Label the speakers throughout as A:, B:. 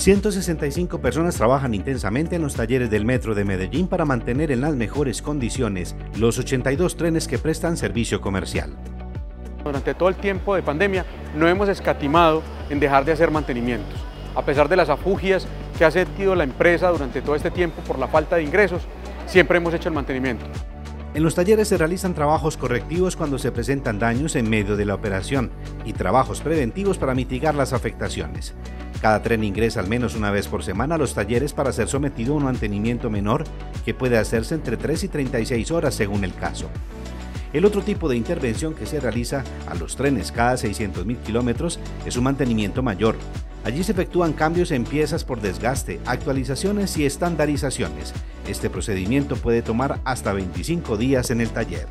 A: 165 personas trabajan intensamente en los talleres del Metro de Medellín para mantener en las mejores condiciones los 82 trenes que prestan servicio comercial.
B: Durante todo el tiempo de pandemia no hemos escatimado en dejar de hacer mantenimientos. A pesar de las afugias que ha sentido la empresa durante todo este tiempo por la falta de ingresos, siempre hemos hecho el mantenimiento.
A: En los talleres se realizan trabajos correctivos cuando se presentan daños en medio de la operación y trabajos preventivos para mitigar las afectaciones. Cada tren ingresa al menos una vez por semana a los talleres para ser sometido a un mantenimiento menor que puede hacerse entre 3 y 36 horas según el caso. El otro tipo de intervención que se realiza a los trenes cada 600.000 kilómetros es un mantenimiento mayor. Allí se efectúan cambios en piezas por desgaste, actualizaciones y estandarizaciones. Este procedimiento puede tomar hasta 25 días en el taller.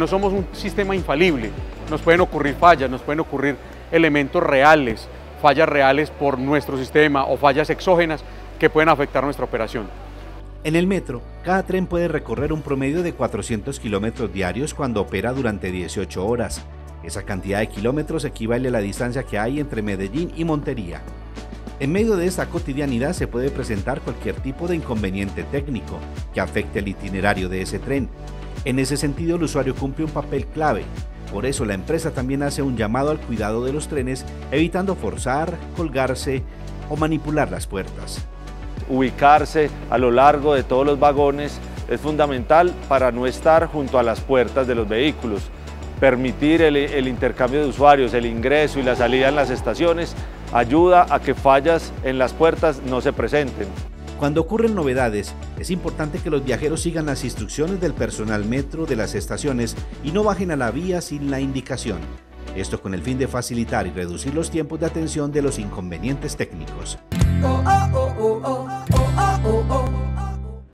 B: No somos un sistema infalible, nos pueden ocurrir fallas, nos pueden ocurrir elementos reales, fallas reales por nuestro sistema o fallas exógenas que pueden afectar nuestra operación.
A: En el metro, cada tren puede recorrer un promedio de 400 kilómetros diarios cuando opera durante 18 horas. Esa cantidad de kilómetros equivale a la distancia que hay entre Medellín y Montería. En medio de esta cotidianidad se puede presentar cualquier tipo de inconveniente técnico que afecte el itinerario de ese tren. En ese sentido, el usuario cumple un papel clave, por eso la empresa también hace un llamado al cuidado de los trenes, evitando forzar, colgarse o manipular las puertas.
C: Ubicarse a lo largo de todos los vagones es fundamental para no estar junto a las puertas de los vehículos. Permitir el, el, intercambio de usuarios, el ingreso y la salida en las estaciones ayuda a que fallas en las puertas no se presenten.
A: Cuando ocurren novedades, es importante que los viajeros sigan las instrucciones del personal metro de las estaciones y no bajen a la vía sin la indicación. Esto con el fin de facilitar y reducir los tiempos de atención de los inconvenientes técnicos. Oh, oh, oh.